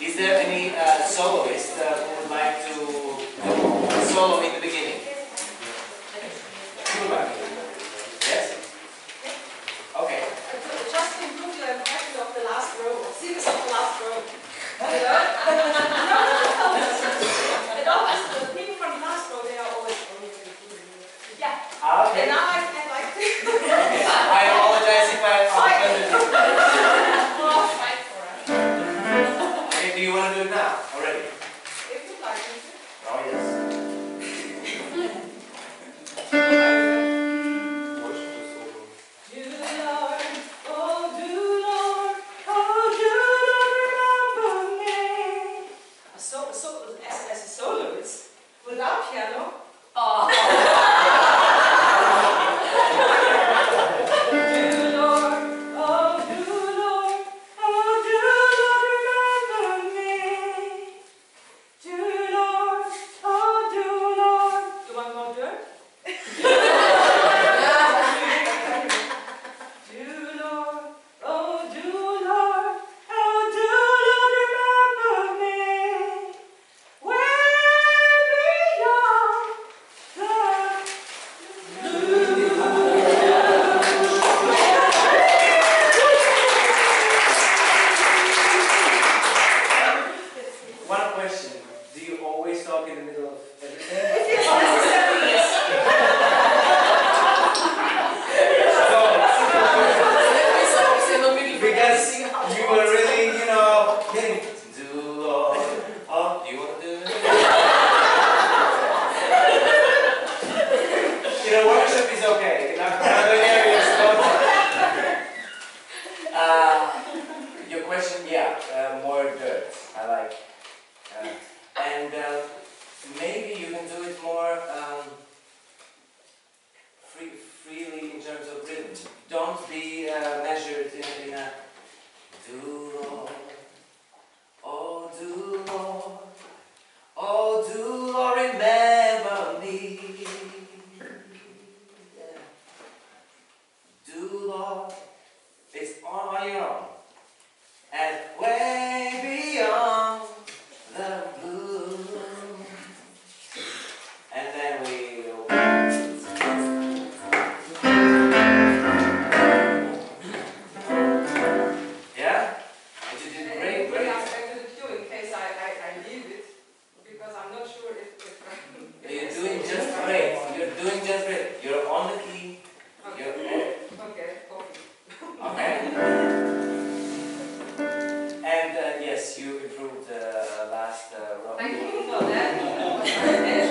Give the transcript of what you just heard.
Is there any uh, soloist uh, who would like to solo in the beginning? Yes? Okay. Just improve your impression of the last row, series of the last row. You know? and always, the people from the last row, they are always Yeah. Ah, okay. And now I You want to do it now. yeah, uh, more dirt. I like. Uh, and uh, maybe you can do it more um, free, freely in terms of rhythm. Don't be measured in, in a do oh, oh, it's on your own. Thank uh, Rocky. I know that.